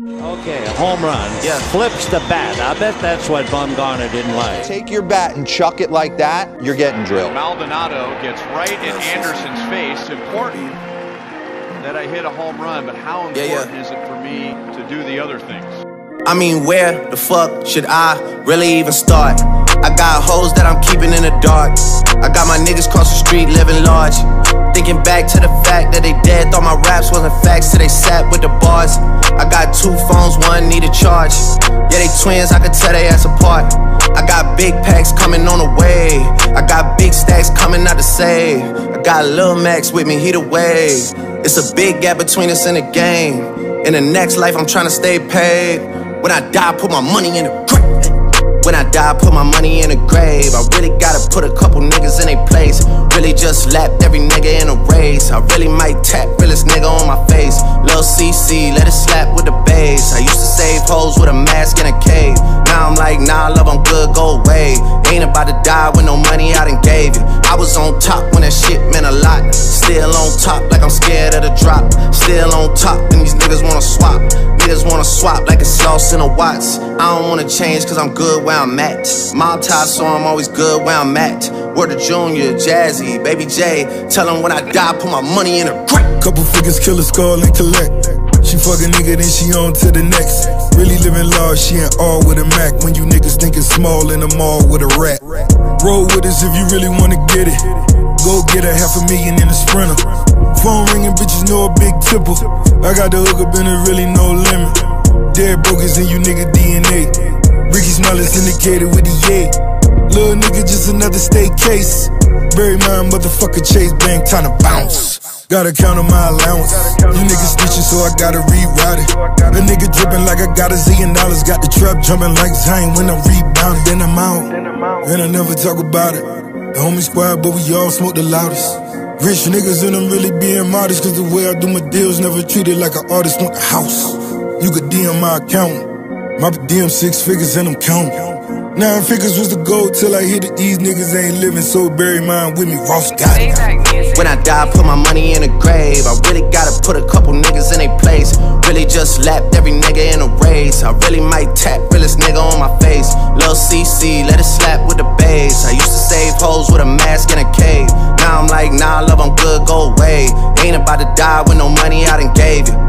Okay, a home run. Yeah. Flips the bat. I bet that's what Bumgarner didn't like. Take your bat and chuck it like that, you're getting drilled. Maldonado gets right in Anderson's face. Important that I hit a home run, but how Yeah, important yeah. is it for me to do the other things? I mean, where the fuck should I really even start? I got hoes that I'm keeping in the dark. I got my niggas cross the street living large. Thinking back to the fact that they dead, thought my raps wasn't facts till they sat with the bars. I got two phones, one need a charge. Yeah, they twins, I could tell they ass apart. I got big packs coming on the way. I got big stacks coming out to save. I got Lil Max with me, he the wave. It's a big gap between us in the game. In the next life, I'm trying to stay paid. When I die, put my money in the grave. When I die, put my money in the grave. I really gotta put a couple niggas in their place. Really just lapped every nigga in a race. I really might tap realest nigga on my face. Lil CC, let it slap with the bass. I used to save hoes with a mask in a cave. Now I'm like, nah, I love, I'm good, go away. Ain't about to die with no money I done gave you. I was on top when that shit meant a lot. Still on top, like I'm scared of the drop. Still on top, and these niggas wanna swap. Niggas wanna swap like it's sauce in a Watts. I don't wanna change cause I'm good where I'm at. Mob tie, so I'm always good where I'm at. Word to Junior, Jazzy, Baby J. Tell 'em when I die, put my money in a grave. Couple figures, kill a skull and collect. She fuck a nigga, then she on to the next. Really living large, she ain't all with a Mac. When thinking small in the mall with a rat. Roll with us if you really wanna get it. Go get a half a million in a sprinter. Phone ringing, bitches know a big tipple. I got the hook up and there really no limit. Dead broke is in you nigga DNA. Rickey Smiley syndicated with the yay. Little nigga, just another state case. Bury my motherfucker Chase Bank, time to bounce. Gotta count on my allowance. You niggas snitching, so I gotta reroute it. A nigga dripping like I got a zillion dollars. Got the trap jumping like Zion when I'm rebounding. Then I'm out, and I never talk about it. The homie squad, but we all smoke the loudest. Rich niggas and I'm really being modest, cause the way I do my deals never treated like an artist want the house. You could DM my account. My DM six figures and I'm counting. Nine figures was the goal till I hit it. These niggas ain't living, so bury mine with me. Ross got it. When I die, put my money in a grave. I really gotta put a couple niggas in their place. Really just lapped every nigga in a race. I really might tap realest nigga on my face. Lil CC, let it slap with the bass. I used to save hoes with a mask in a cave. Now I'm like, nah, love, I'm good, go away. Ain't about to die with no money I done gave you.